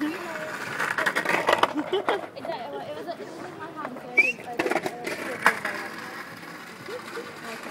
it was in my hand, so I didn't. I didn't uh.